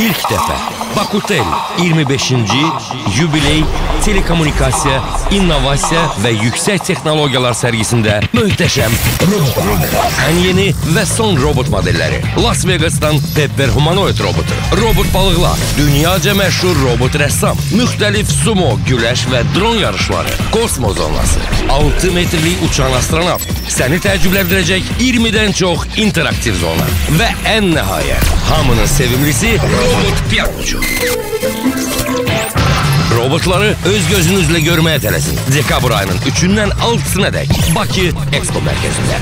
İlk dəfə Bakutel 25-ci yubiley telekommunikasiya, innovasiya və yüksək texnologiyalar sərgisində möhtəşəm. Ən yeni və son robot modelləri. Las Vegasdan Pepper humanoid robotu, robot balıqlar, dünyaca məşhur robot rəssam, müxtəlif sumo, güləş və dron yarışları, kosmos zonası, 6 metrlik uçan astronavt, səni təəccübləndirəcək 20-dən çox interaktiv zona və ən nəhayət hamının sevimlisi robot pianocu. Robotları öz gözünüzlə görməyə tələsin. Dekabr ayının 3-dən 6-sına dək Bakı Expo mərkəzində.